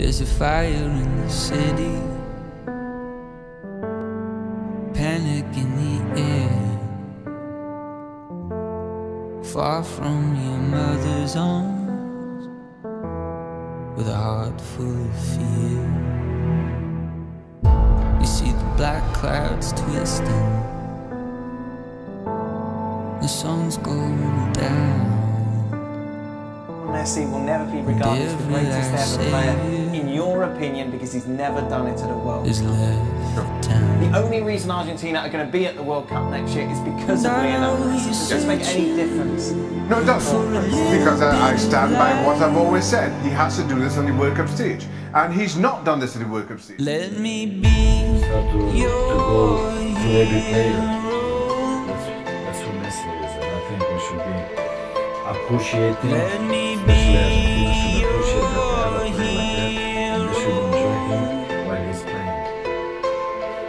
There's a fire in the city, panic in the air. Far from your mother's arms, with a heart full of fear. You see the black clouds twisting, the sun's going down. Messi will never be regarded as the greatest ever player, in your opinion, because he's never done it at a World Is Cup. The only reason Argentina are going to be at the World Cup next year is because of Lionel Messi. It doesn't make any difference. No, it does. Because I, I stand by what I've always said. He has to do this on the World Cup stage. And he's not done this on the World Cup stage. Let me be have to, to your go to every player. Appreciating, Let me be should appreciate that. they have a your like that, and they should enjoy him while he's playing,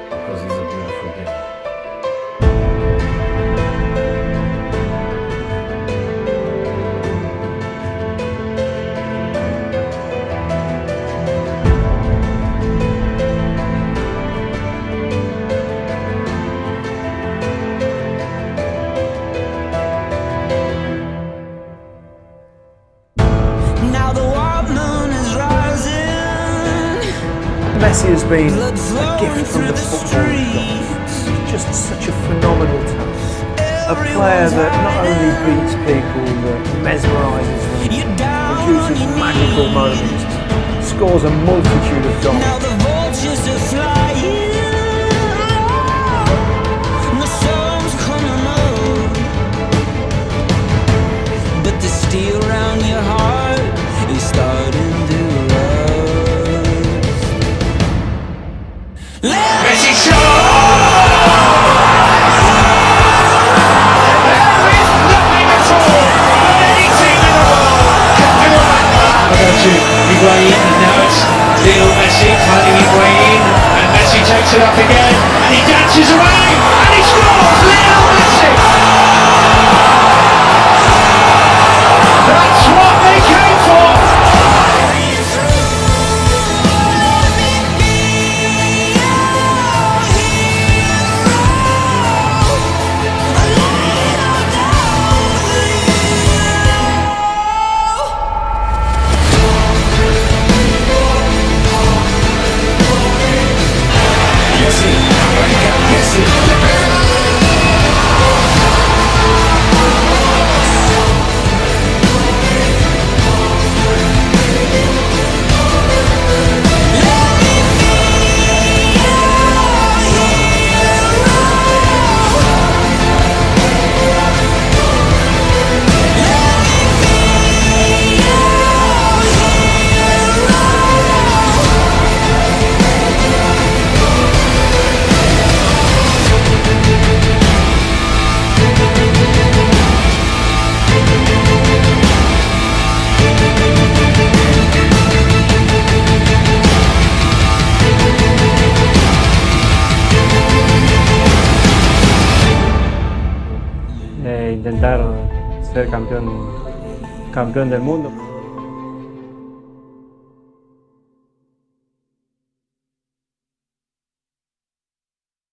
because he's Messi has been a gift from the football. He's just such a phenomenal talent. A player that not only beats people, that mesmerises them, You're down on produces magical moments, scores a multitude of goals. Intentar ser campeón campeón del mundo.